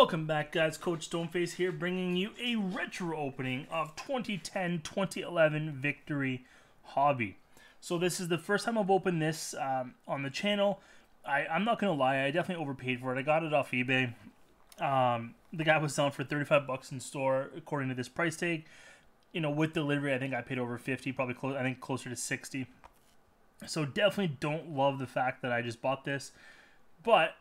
Welcome back, guys. Coach Stoneface here, bringing you a retro opening of 2010-2011 Victory Hobby. So this is the first time I've opened this um, on the channel. I, I'm not gonna lie, I definitely overpaid for it. I got it off eBay. Um, the guy was selling for 35 bucks in store, according to this price tag. You know, with delivery, I think I paid over 50, probably close. I think closer to 60. So definitely don't love the fact that I just bought this, but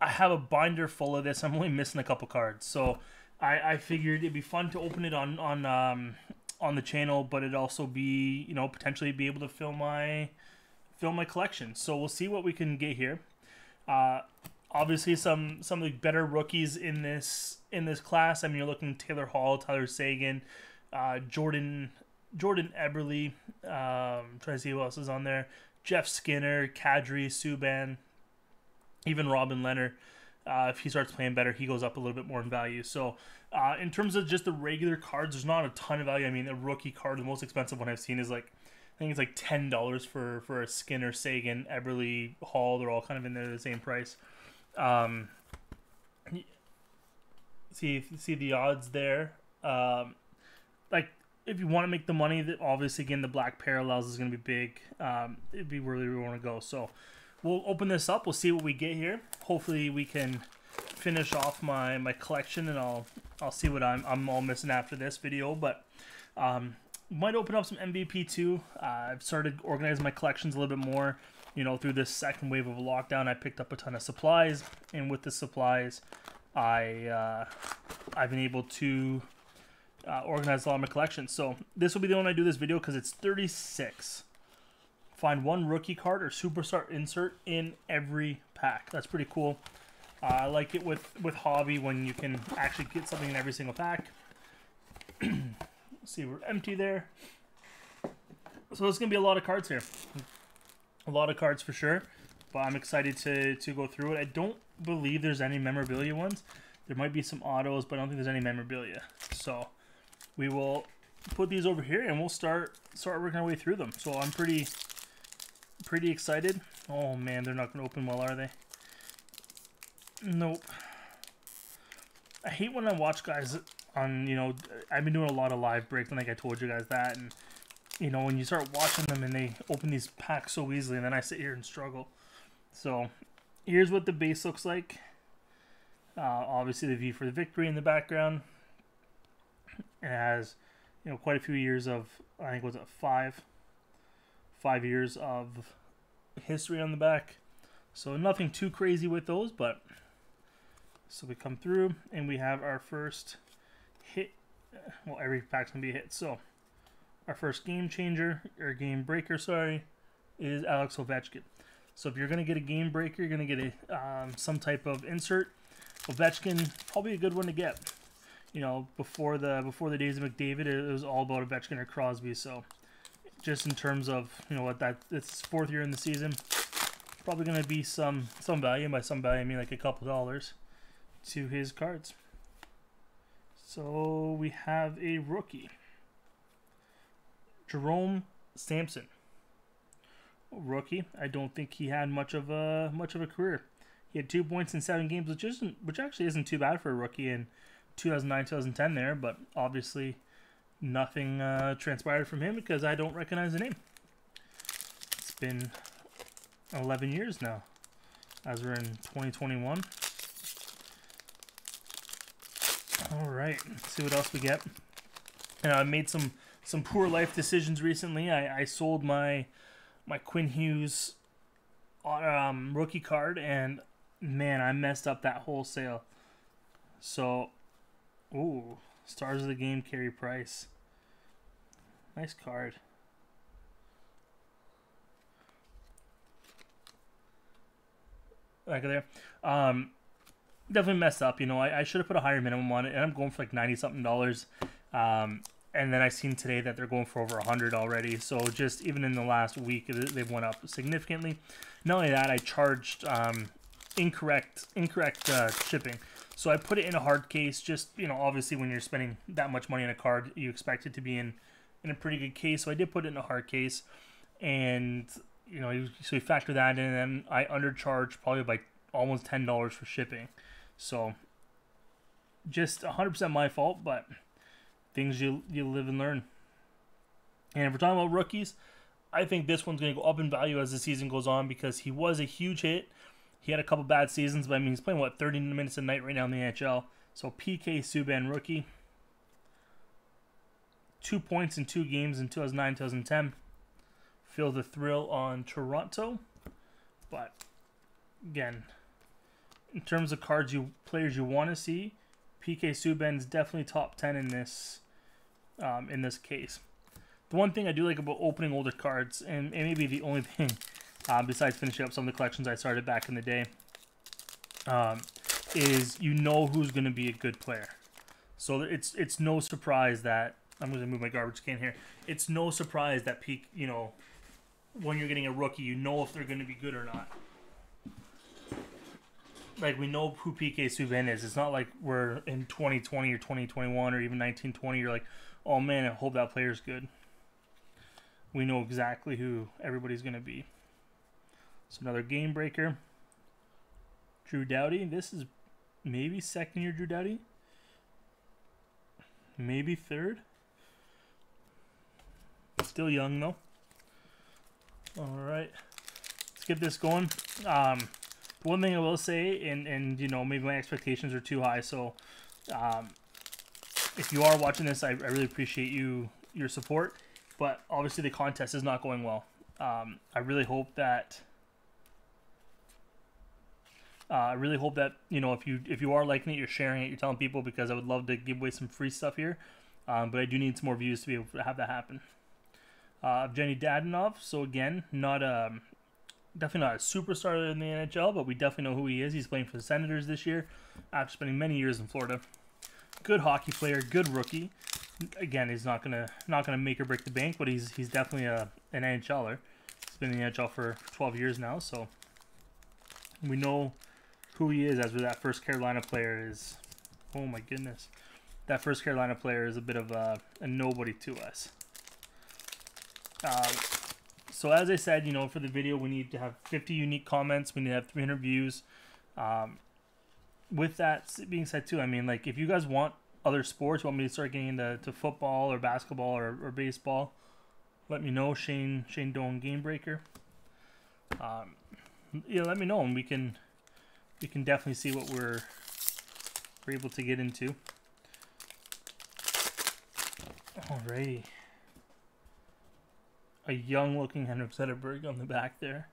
I have a binder full of this. I'm only missing a couple cards, so I, I figured it'd be fun to open it on on um, on the channel, but it'd also be you know potentially be able to fill my fill my collection. So we'll see what we can get here. Uh, obviously, some some of the better rookies in this in this class. I mean, you're looking Taylor Hall, Tyler Seguin, uh, Jordan Jordan Eberle. Um, trying to see who else is on there. Jeff Skinner, Kadri, Subban, even Robin Lehner, uh, if he starts playing better, he goes up a little bit more in value. So, uh, in terms of just the regular cards, there's not a ton of value. I mean, a rookie card, the most expensive one I've seen is like, I think it's like ten dollars for for a Skinner, Seguin, Eberle, Hall. They're all kind of in there the same price. Um, see see the odds there. Um, like if you want to make the money, that obviously again the black parallels is going to be big. Um, it'd be where we want to go. So we'll open this up. We'll see what we get here. Hopefully we can finish off my, my collection and I'll I'll see what I'm, I'm all missing after this video. But um, might open up some MVP too. Uh, I've started organizing my collections a little bit more. You know, through this second wave of lockdown, I picked up a ton of supplies, and with the supplies, I uh, I've been able to uh, organize a lot of my collections. So this will be the one I do this video because it's 36. Find one rookie card or superstar insert in every pack. That's pretty cool. Uh, I like it with, with Hobby when you can actually get something in every single pack. see, we're empty there. So there's going to be a lot of cards here. A lot of cards for sure. But I'm excited to, to go through it. I don't believe there's any memorabilia ones. There might be some autos, but I don't think there's any memorabilia. So we will put these over here and we'll start start working our way through them. So I'm pretty pretty excited. Oh man, they're not going to open well, are they? Nope. I hate when I watch guys on, you know, I've been doing a lot of live breaks, I think I told you guys that, and, you know, when you start watching them and they open these packs so easily, and then I sit here and struggle. So, here's what the base looks like. Uh, obviously, the V for the victory in the background. It has, you know, quite a few years of, I think, was it five? Five years of history on the back. So nothing too crazy with those, but so we come through and we have our first hit. Well, every pack's gonna be a hit. So our first game changer or game breaker, sorry, is Alex Ovechkin. So if you're gonna get a game breaker, you're gonna get a um, some type of insert. Ovechkin probably a good one to get. You know, before the before the days of McDavid, it was all about Ovechkin or Crosby. So just in terms of you know what that it's fourth year in the season. Probably going to be some some value by some value I mean like a couple dollars to his cards. So we have a rookie. Jerome Samson. Rookie I don't think he had much of a much of a career. He had two points in seven games which isn't which actually isn't too bad for a rookie in 2009 2010 there but obviously nothing uh, transpired from him because I don't recognize the name. It's been 11 years now, as we're in 2021. All right, let's see what else we get. And I made some some poor life decisions recently. I, I sold my my Quinn Hughes um, rookie card, and man, I messed up that wholesale. So, ooh, Stars of the game, Carey Price. Nice card. Back there. Um, definitely messed up. You know, I, I should have put a higher minimum on it, and I'm going for like 90 something dollars. Um, and then I seen today that they're going for over 100 already. So just even in the last week, they've went up significantly. Not only that, I charged um, incorrect incorrect uh, shipping. So I put it in a hard case. Just you know, obviously when you're spending that much money on a card, you expect it to be in in a pretty good case. So I did put it in a hard case, and you know, so we factor that in, and then I undercharged probably by almost ten dollars for shipping. So just 100% my fault, but things you you live and learn. And if we're talking about rookies, I think this one's going to go up in value as the season goes on because he was a huge hit. He had a couple bad seasons, but I mean, he's playing, what, 30 minutes a night right now in the NHL. So PK Subban rookie. Two points in two games in 2009 2010. Feel the thrill on Toronto. But, again, in terms of cards you players you want to see, PK Subban's definitely top 10 in this um, in this case. The one thing I do like about opening older cards, and, and maybe the only thing uh, besides finishing up some of the collections I started back in the day, um, is you know who's going to be a good player. So it's it's no surprise that I'm going to move my garbage can here. It's no surprise that peak, you know, when you're getting a rookie, you know if they're going to be good or not. Like we know who PK Subban is. It's not like we're in 2020 or 2021 or even 1920. You're like, oh man, I hope that player's good we know exactly who everybody's going to be. So another game breaker. Drew Doughty. This is maybe second year Drew Doughty. Maybe third. Still young though. All right, let's get this going. Um, one thing I will say, and and you know maybe my expectations are too high, so um, if you are watching this, I, I really appreciate you your support but obviously the contest is not going well. Um, I really hope that. Uh, I really hope that you know if you if you are liking it, you're sharing it, you're telling people because I would love to give away some free stuff here, um, but I do need some more views to be able to have that happen. Uh, Jenny Dadonov, so again, not a um, definitely not a superstar in the NHL, but we definitely know who he is. He's playing for the Senators this year after spending many years in Florida. Good hockey player, good rookie again, he's not gonna not gonna make or break the bank, but he's he's definitely a an NHLer. He's been in the NHL for 12 years now, so we know who he is as with that first Carolina player is. Oh my goodness, that first Carolina player is a bit of a, a nobody to us. Um, so as I said, you know, for the video, we need to have 50 unique comments. We need to have 300 views. Um, with that being said, too, I mean, like, if you guys want other sports, want me to start getting into to football or basketball or, or baseball, let me know. Shane Shane Doan Game Breaker. Um, yeah, let me know, and we can we can definitely see what we're we're able to get into. Alrighty. A young looking Henrik Zetterberg on the back there.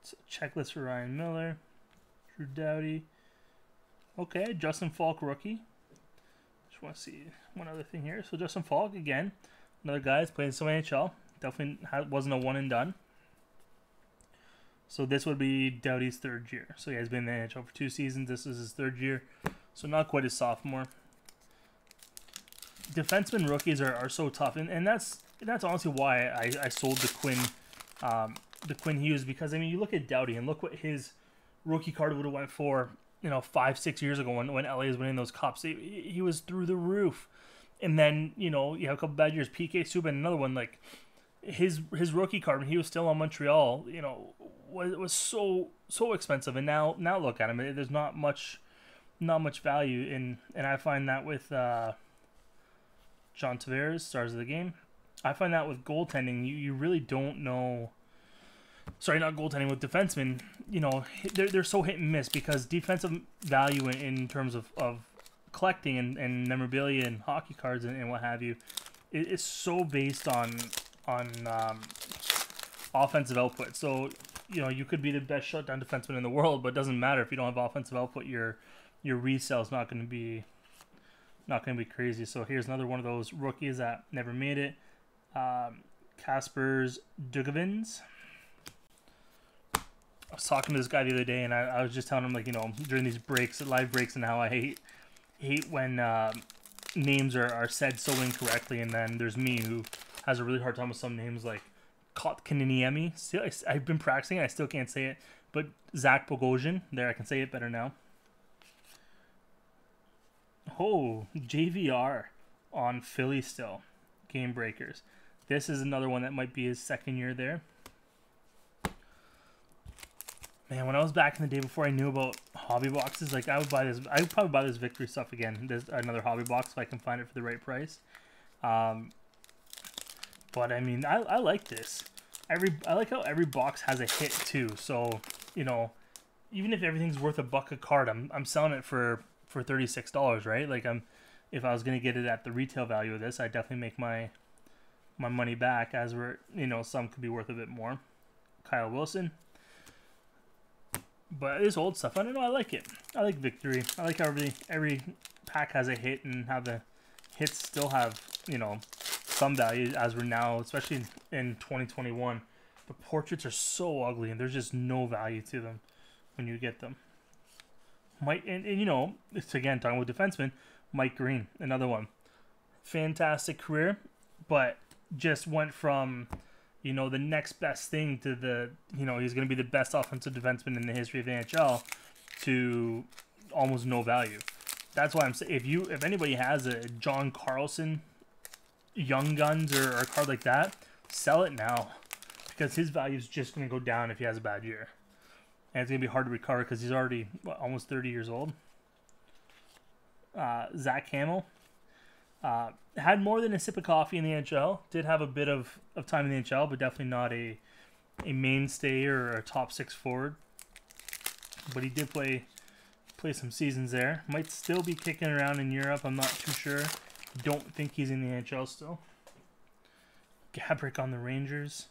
It's a checklist for Ryan Miller. Drew Doughty. Okay, Justin Falk rookie. Just want to see one other thing here. So Justin Falk again, another guy that's playing some NHL. Definitely wasn't a one and done. So this would be Doughty's third year. So he has been in the NHL for two seasons. This is his third year. So not quite a sophomore. Defenseman rookies are, are so tough, and, and that's that's honestly why I, I sold the Quinn um, the Quinn Hughes because I mean you look at Doughty and look what his rookie card would have went for you know five six years ago when when LA was winning those cups. He, he was through the roof, and then you know you have a couple bad years. PK Subban, another one like his his rookie card when he was still on Montreal. You know was was so so expensive, and now now look at him. There's not much not much value in, and I find that with uh, John Tavares, stars of the game. I find that with goaltending, you, you really don't know sorry, not goaltending with defensemen, you know, they're, they're so hit and miss because defensive value in, in terms of, of collecting and, and memorabilia and hockey cards and, and what have you is so based on on um, offensive output. So, you know, you could be the best shutdown defenseman in the world, but it doesn't matter if you don't have offensive output. Your your resale is not going to be not going to be crazy. So here's another one of those rookies that never made it. Um, Kaspars Daugavins. I was talking to this guy the other day, and I, I was just telling him like you know during these breaks, live breaks, and how I hate hate when uh, names are, are said so incorrectly, and then there's me who has a really hard time with some names like Kotkaniemi. Still, I, have been practicing, I still can't say it. But Zach Bogosian, there I can say it better now. Oh, JVR on Philly still, game breakers. This is another one that might be his second year there. Man, when I was back in the day before I knew about hobby boxes, like I would buy this. I would probably buy this victory stuff again. There's another hobby box if I can find it for the right price. Um, but I mean, I, I like this. Every I like how every box has a hit too. So you know, even if everything's worth a buck a card, I'm I'm selling it for for thirty six dollars, right? Like I'm, if I was gonna get it at the retail value of this, I'd definitely make my my money back. As we're you know, some could be worth a bit more. Kyle Wilson. But this old stuff, I don't know. I like it. I like victory. I like how every every pack has a hit and how the hits still have you know some value as we're now, especially in 2021. The portraits are so ugly and there's just no value to them when you get them. Mike and, and you know, it's again talking with defenseman, Mike Green, another one. Fantastic career, but just went from you know, the next best thing to the, you know, he's going to be the best offensive defenseman in the history of the NHL to almost no value. That's why I'm saying if you, if anybody has a John Carlson Young Guns or, or a card like that, sell it now because his value is just going to go down if he has a bad year. And it's going to be hard to recover because he's already what, almost 30 years old. Uh, Zack Hamill, uh, had more than a sip of coffee in the NHL. Did have a bit of, of time in the NHL, but definitely not a a mainstay or a top six forward. But he did play play some seasons there. Might still be kicking around in Europe. I'm not too sure. Don't think he's in the NHL still. Gaborik on the Rangers.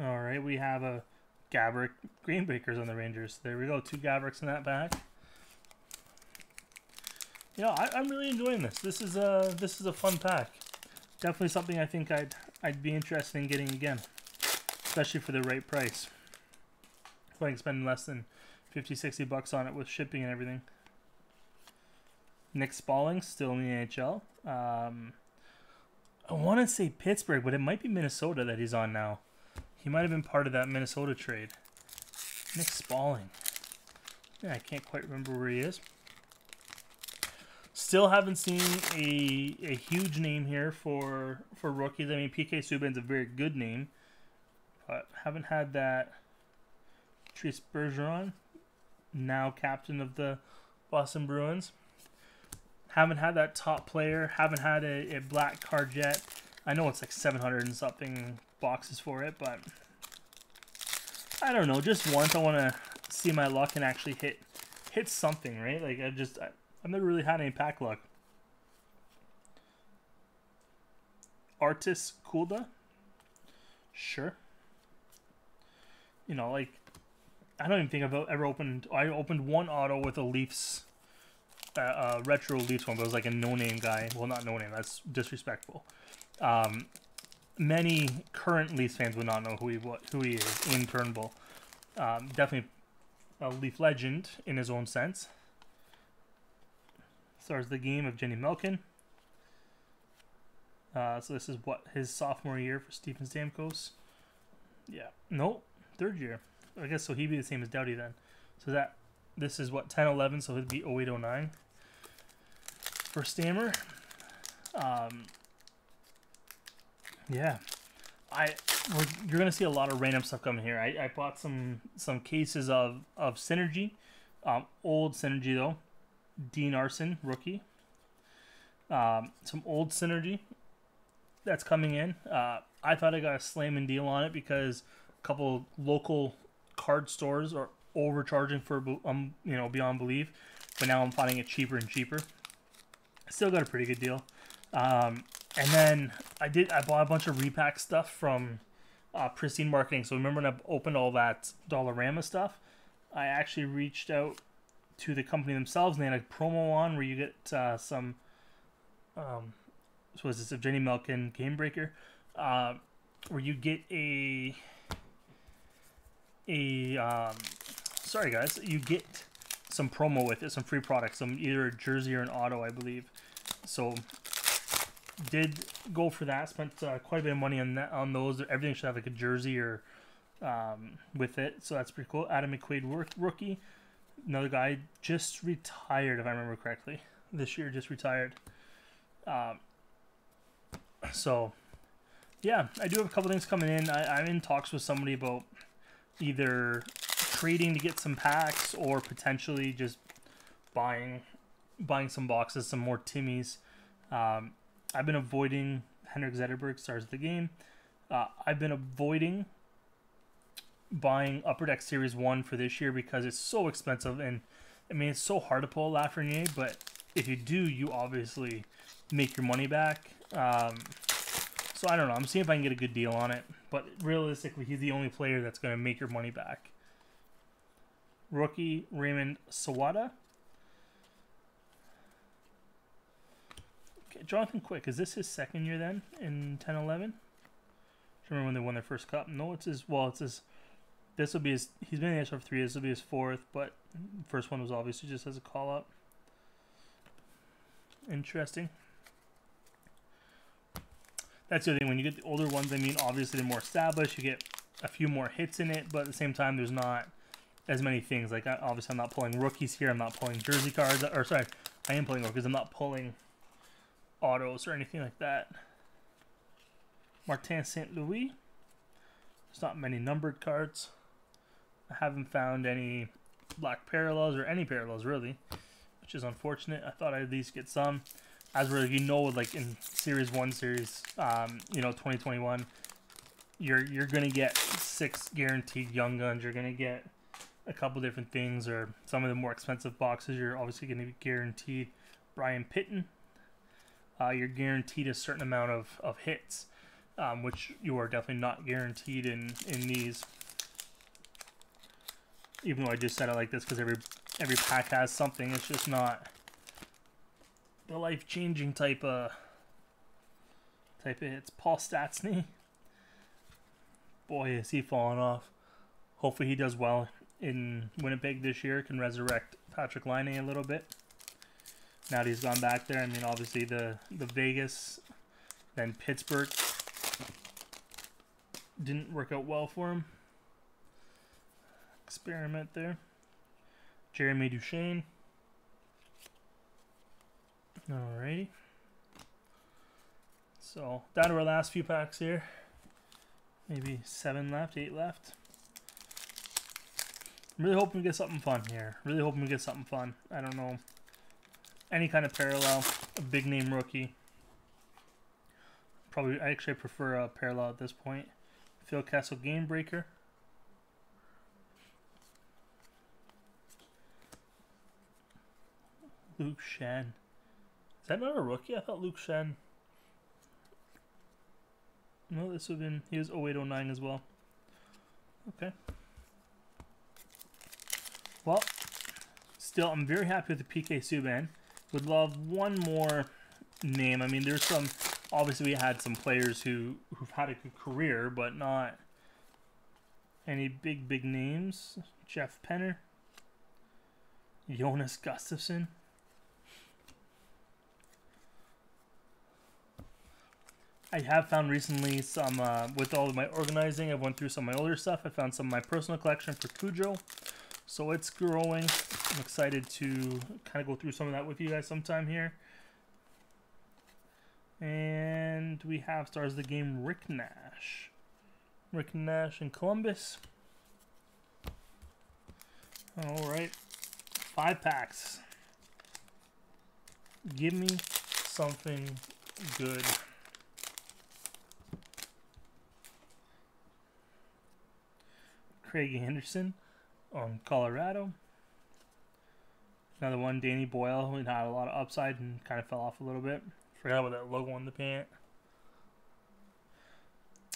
All right, we have a Gaborik Greenbreakers on the Rangers. There we go. Two Gaboriks in that back you know, I, am really enjoying this. This is a this is a fun pack. Definitely something I think I'd I'd be interested in getting again, especially for the right price. If I can spend less than 50, 60 bucks on it with shipping and everything. Nick Spaling still in the NHL. Um, I want to say Pittsburgh, but it might be Minnesota that he's on now. He might have been part of that Minnesota trade. Nick Spaling. Yeah, I can't quite remember where he is. Still haven't seen a, a huge name here for for rookies. I mean, PK Subban's a very good name, but haven't had that. Patrice Bergeron, now captain of the Boston Bruins. Haven't had that top player. Haven't had a, a black card yet. I know it's like 700 and something boxes for it, but I don't know. Just once, I want to see my luck and actually hit hit something, right? Like I just I, I've never really had any pack luck. Arturs Kulda? Sure. You know, like, I don't even think I've ever opened, I opened one auto with a Leafs, uh, uh, retro Leafs one, but it was like a no-name guy. Well, not no-name, that's disrespectful. Um, many current Leafs fans would not know who he, what, who he is Ian Turnbull. Um, definitely a Leaf legend in his own sense. Stars the game of Jenny Malkin. Uh, so this is what his sophomore year for Steven Stamkos. Yeah, no, third year. I guess so. He'd be the same as Doughty then. So that this is what 10, 11. So it'd be 08, 09 for Stammer. Um, yeah, I you're gonna see a lot of random stuff coming here. I, I bought some some cases of of synergy, um, old synergy though. Dean Arsene, rookie. Um, some old synergy that's coming in. Uh, I thought I got a slamming deal on it because a couple local card stores are overcharging for um you know beyond belief, but now I'm finding it cheaper and cheaper. Still got a pretty good deal. Um, and then I did I bought a bunch of repack stuff from uh, Pristine Marketing. So remember when I opened all that Dollarama stuff, I actually reached out to the company themselves, and they had a promo on where you get uh, some. Um, so was this a Jenny Malkin Game Breaker, uh, where you get a a um, sorry guys, you get some promo with it, some free products, some either a jersey or an auto, I believe. So did go for that. Spent uh, quite a bit of money on that on those. Everything should have like a jersey or um, with it, so that's pretty cool. Adam McQuaid rookie another guy just retired, if I remember correctly. This year, just retired. Um, so yeah, I do have a couple things coming in. I, I'm in talks with somebody about either trading to get some packs or potentially just buying buying some boxes, some more Timmys. Um, I've been avoiding Henrik Zetterberg stars of the game. Uh, I've been avoiding buying Upper Deck Series 1 for this year because it's so expensive and I mean it's so hard to pull Lafreniere, but if you do, you obviously make your money back. Um, so I don't know. I'm seeing if I can get a good deal on it. But realistically, he's the only player that's going to make your money back. Rookie Raymond Sawada. Jonathan Quick. Is this his second year then in 10 11? remember when they won their first cup. No, it's his. Well, it's his. This will be his. He's been in the SR three. This will be his fourth, but first one was obviously just as a call up. Interesting. That's the other thing. When you get the older ones, I mean, obviously they're more established. You get a few more hits in it, but at the same time, there's not as many things. Like obviously, I'm not pulling rookies here. I'm not pulling jersey cards. Or sorry, I am pulling rookies. I'm not pulling autos or anything like that. Martin St. Louis. There's not many numbered cards. I haven't found any black parallels or any parallels really, which is unfortunate. I thought I'd at least get some. As where you know, like in Series One, Series, um, you know, 2021, you're you're gonna get six guaranteed Young Guns. You're gonna get a couple different things, or some of the more expensive boxes. You're obviously gonna be guaranteed Brian Pitton. Uh, you're guaranteed a certain amount of, of hits um, which you are definitely not guaranteed in in these. Even though I just said it like this because every every pack has something, it's just not the life changing type of type of hits. Paul Stastny. Boy, is he falling off. Hopefully he does well in Winnipeg this year. Can resurrect Patrik Laine a little bit. Now that he's gone back there, I mean, obviously the the Vegas, then Pittsburgh didn't work out well for him. Experiment there. Jeremy Duchene. Alrighty. So, down to our last few packs here. Maybe seven left, eight left. I'm really hoping we get something fun here. Really hoping we get something fun. I don't know. Any kind of parallel. A big name rookie. Probably, I actually prefer a parallel at this point. Phil Kessel Game Breaker. Luke Schenn. Is that not a rookie? I thought Luke Schenn. No, this would have been. He was 0809 as well. Okay. Well, still, I'm very happy with the PK Subban. Would love one more name. I mean, there's some obviously we had some players who who've had a good career, but not any big big names. Jeff Penner, Jonas Gustavsson. I have found recently some, uh, with all of my organizing, I've went through some of my older stuff. I found some of my personal collection for Cujo. So it's growing. I'm excited to kind of go through some of that with you guys sometime here. And we have stars of the game Rick Nash. Rick Nash in Columbus. Alright. Five packs. Give me something good. Craig Anderson on Colorado. Another one, Danny Boyle, who had a lot of upside and kind of fell off a little bit. Forgot about that logo on the pant.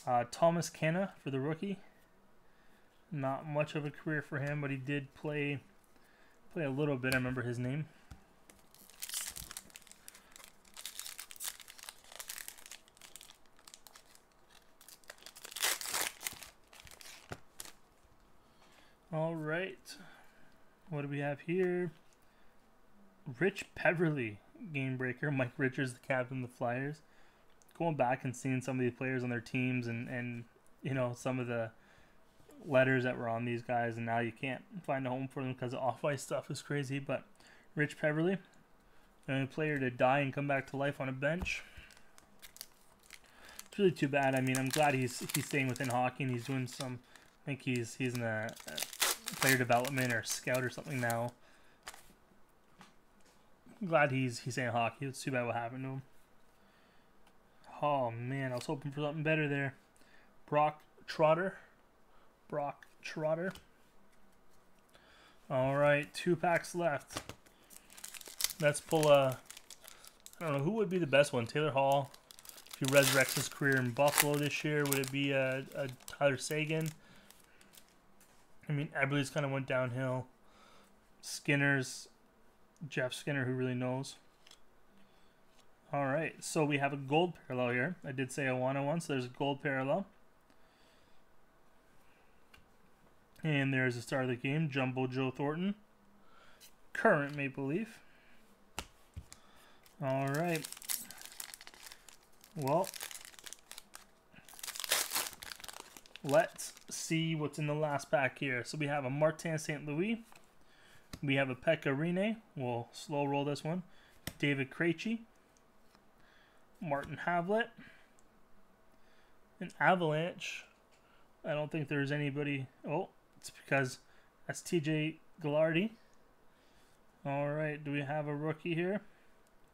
Uh, Thomas Kana for the rookie. Not much of a career for him, but he did play play a little bit. I remember his name. All right. What do we have here? Rich Peverley, game breaker. Mike Richards, the captain of the Flyers. Going back and seeing some of these players on their teams and, and you know, some of the letters that were on these guys, and now you can't find a home for them because the off ice stuff is crazy. But Rich Peverley, the only player to die and come back to life on a bench. It's really too bad. I mean, I'm glad he's he's staying within hockey and he's doing some. I think he's he's in a player development or scout or something now. I'm glad he's he's saying hockey. It's too bad what happened to him. Oh man, I was hoping for something better there. Brock Trotter. Brock Trotter. All right, two packs left. Let's pull a. I don't know who would be the best one. Taylor Hall. If he resurrects his career in Buffalo this year, would it be a, a Tyler Seguin? I mean, Eberle's kind of went downhill. Skinner's Jeff Skinner, who really knows. All right, so we have a gold parallel here. I did say I want one, so there's a gold parallel. And there's the start of the game, Jumbo Joe Thornton. Current Maple Leaf. All right. Well, let's see what's in the last pack here. So we have a Martin St. Louis. We have a Pekka Rinne. We'll slow roll this one. David Krejci. Martin Havlat. An Avalanche. I don't think there's anybody. Oh, it's because that's TJ Galiardi. All right, do we have a rookie here?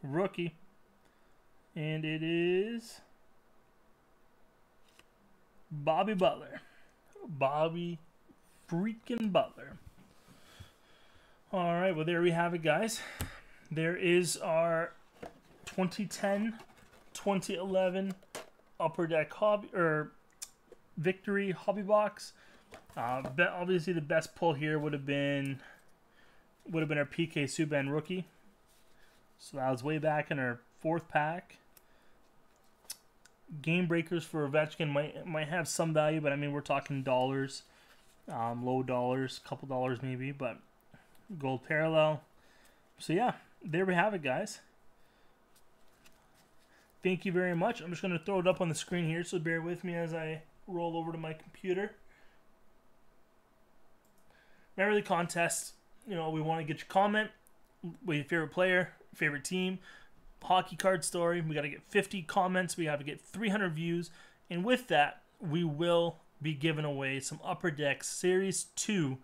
Rookie. And it is Bobby Butler. Bobby freaking Butler. All right, well, there we have it, guys. There is our 2010 2011 Upper Deck Hobby or Victory Hobby Box. Uh, obviously, the best pull here would have been would have been our PK Subban rookie. So that was way back in our fourth pack. Game breakers for Ovechkin might might have some value, but I mean we're talking dollars, um, low dollars, couple dollars maybe, but gold parallel. So yeah, there we have it, guys. Thank you very much. I'm just going to throw it up on the screen here, so bear with me as I roll over to my computer. Remember the contest. You know, we want to get your comment with your favorite player, favorite team, hockey card story. We got to get 50 comments. We have to get 300 views. And with that, we will be giving away some Upper Deck Series 2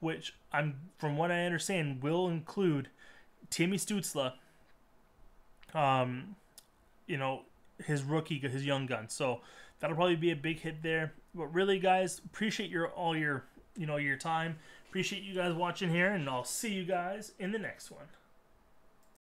which I'm from what I understand will include Timmy Stutzle, Um, you know his rookie, his young gun. So that'll probably be a big hit there. But really, guys, appreciate your all your you know your time. Appreciate you guys watching here, and I'll see you guys in the next one.